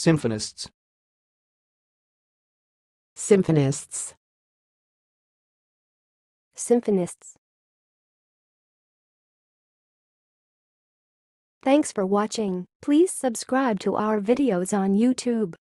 Symphonists. Symphonists. Symphonists. Thanks for watching. Please subscribe to our videos on YouTube.